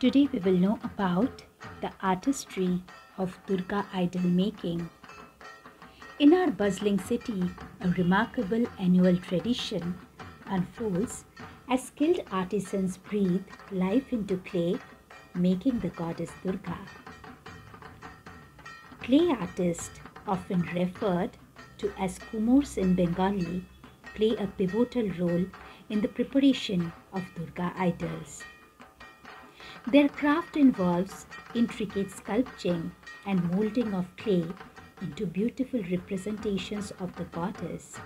Today we will know about the artistry of Durga idol making. In our bustling city, a remarkable annual tradition unfolds as skilled artisans breathe life into clay, making the goddess Durga. Clay artists, often referred to as kumars in Bengali, play a pivotal role in the preparation of Durga idols. Their craft involves intricate sculpting and molding of clay into beautiful representations of the goddess.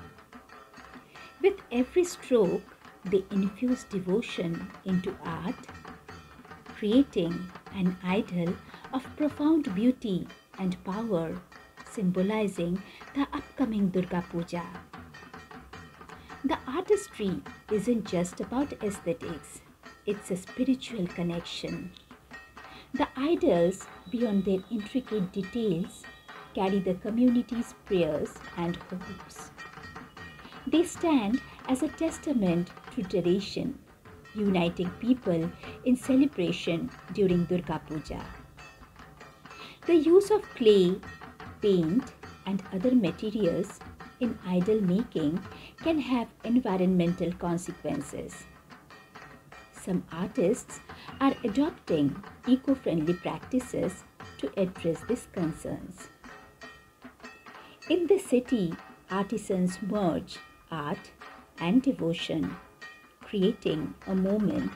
With every stroke, they infuse devotion into art, creating an idol of profound beauty and power, symbolizing the upcoming Durga Puja. The artistry isn't just about aesthetics, it's a spiritual connection. The idols, beyond their intricate details, carry the community's prayers and hopes. They stand as a testament to tradition, uniting people in celebration during Durga Puja. The use of clay, paint, and other materials in idol making can have environmental consequences. Some artists are adopting eco friendly practices to address these concerns. In the city, artisans merge art and devotion, creating a moment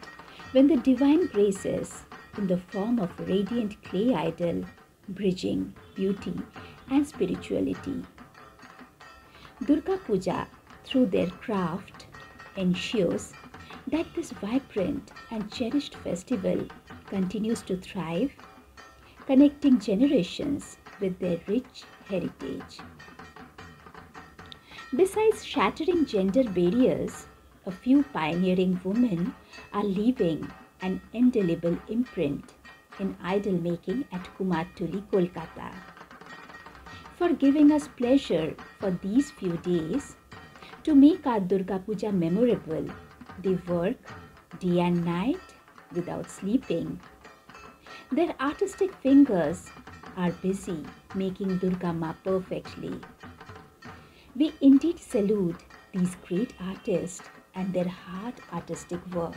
when the divine graces, in the form of radiant clay idol, bridging beauty and spirituality. Durga Puja, through their craft, ensures that this vibrant and cherished festival continues to thrive, connecting generations with their rich heritage. Besides shattering gender barriers, a few pioneering women are leaving an indelible imprint in idol making at Kumartuli, Kolkata. For giving us pleasure for these few days, to make our Durga Puja memorable, they work day and night without sleeping. Their artistic fingers are busy making Durga Ma perfectly. We indeed salute these great artists and their hard artistic work.